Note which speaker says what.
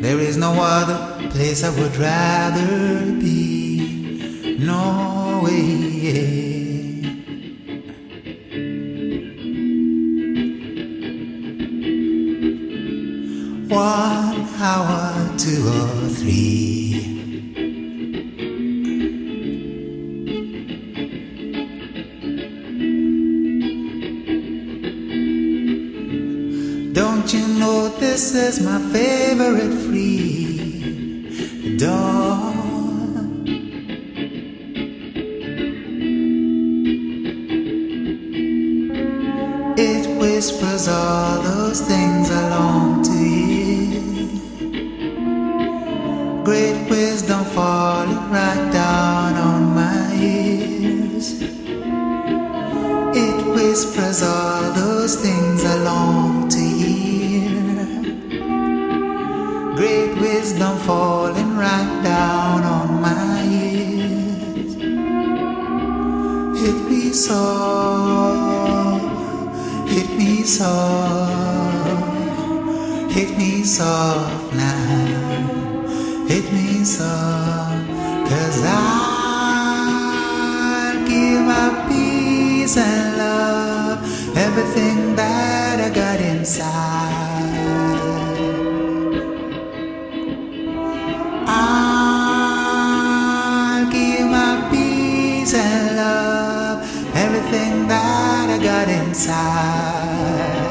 Speaker 1: There is no other place I would rather be. No way. One hour, two or three. Don't you know this is my favorite free dawn? It whispers all those things I long to hear. Great wisdom falling right down on my ears. It whispers all those things I long wisdom falling right down on my ears. Hit me soft, hit me soft, hit me soft now, hit me soft, cause I'll give up peace and love, everything that I got inside. that I got inside.